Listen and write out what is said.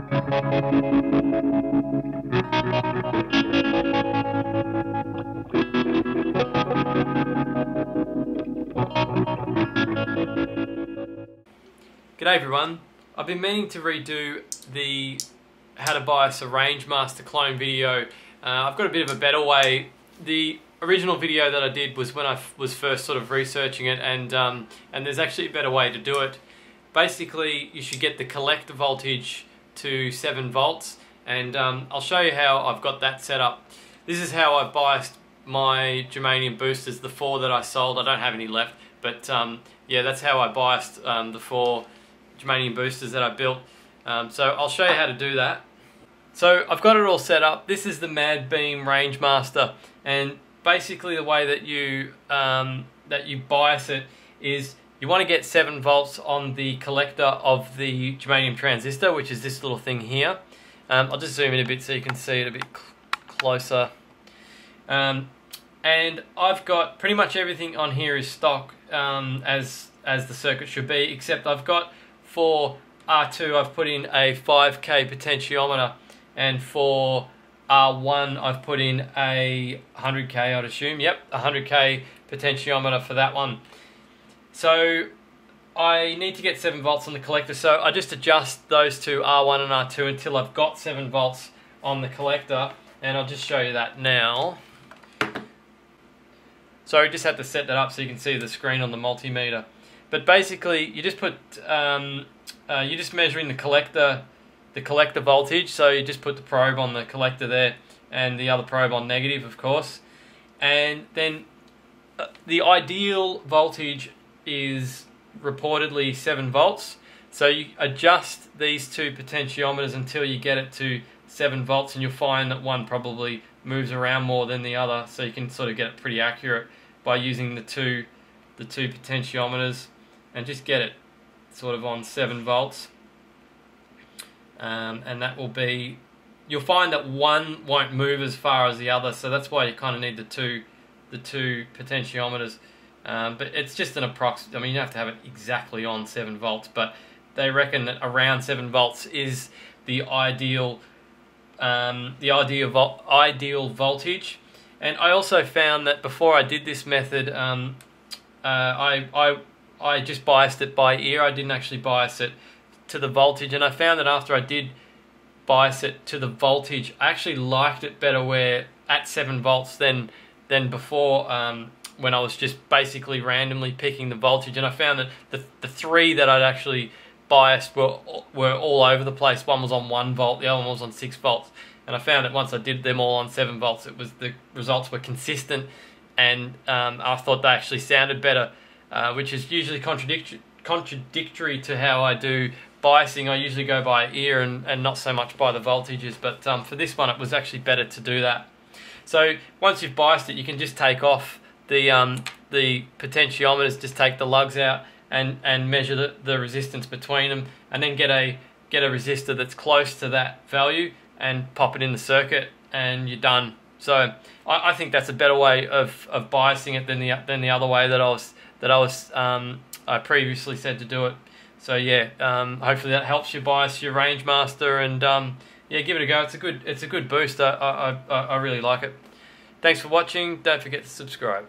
G'day everyone. I've been meaning to redo the how to bias a Rangemaster clone video. Uh, I've got a bit of a better way. The original video that I did was when I was first sort of researching it and um, and there's actually a better way to do it. Basically you should get the collector voltage to 7 volts and um, I'll show you how I've got that set up. This is how I've biased my germanium boosters, the four that I sold. I don't have any left but um, yeah that's how I biased um, the four germanium boosters that I built. Um, so I'll show you how to do that. So I've got it all set up. This is the Mad Bean Rangemaster, and basically the way that you um, that you bias it is you want to get 7 volts on the collector of the germanium transistor, which is this little thing here. Um, I'll just zoom in a bit so you can see it a bit cl closer. Um, and I've got pretty much everything on here is stock um, as as the circuit should be, except I've got for R2 I've put in a 5k potentiometer and for R1 I've put in a 100k I'd assume, yep, 100k potentiometer for that one. So I need to get 7 volts on the collector, so I just adjust those two R1 and R2 until I've got 7 volts on the collector, and I'll just show you that now. So I just had to set that up so you can see the screen on the multimeter. But basically, you just put um, uh, you're just measuring the collector the collector voltage. So you just put the probe on the collector there, and the other probe on negative, of course. And then uh, the ideal voltage is reportedly seven volts. So you adjust these two potentiometers until you get it to seven volts, and you'll find that one probably moves around more than the other. So you can sort of get it pretty accurate by using the two the two potentiometers and just get it sort of on 7 volts um, and that will be you'll find that one won't move as far as the other so that's why you kind of need the two the two potentiometers um, but it's just an approximate I mean you don't have to have it exactly on 7 volts but they reckon that around 7 volts is the ideal um, the ideal vo ideal voltage and I also found that before I did this method um, uh, I, I I just biased it by ear. I didn't actually bias it to the voltage. And I found that after I did bias it to the voltage, I actually liked it better where at 7 volts than, than before um, when I was just basically randomly picking the voltage. And I found that the, the three that I'd actually biased were, were all over the place. One was on 1 volt, the other one was on 6 volts. And I found that once I did them all on 7 volts, it was the results were consistent and um, I thought they actually sounded better uh, which is usually contradictory contradictory to how I do biasing. I usually go by ear and, and not so much by the voltages, but um, for this one it was actually better to do that. So once you've biased it, you can just take off the um, the potentiometers, just take the lugs out and, and measure the, the resistance between them, and then get a get a resistor that's close to that value and pop it in the circuit, and you're done. So I, I think that's a better way of, of biasing it than the than the other way that I was that I was um, I previously said to do it. So yeah, um, hopefully that helps you bias your Rangemaster and um, yeah, give it a go. It's a good it's a good booster. I, I, I really like it. Thanks for watching. Don't forget to subscribe.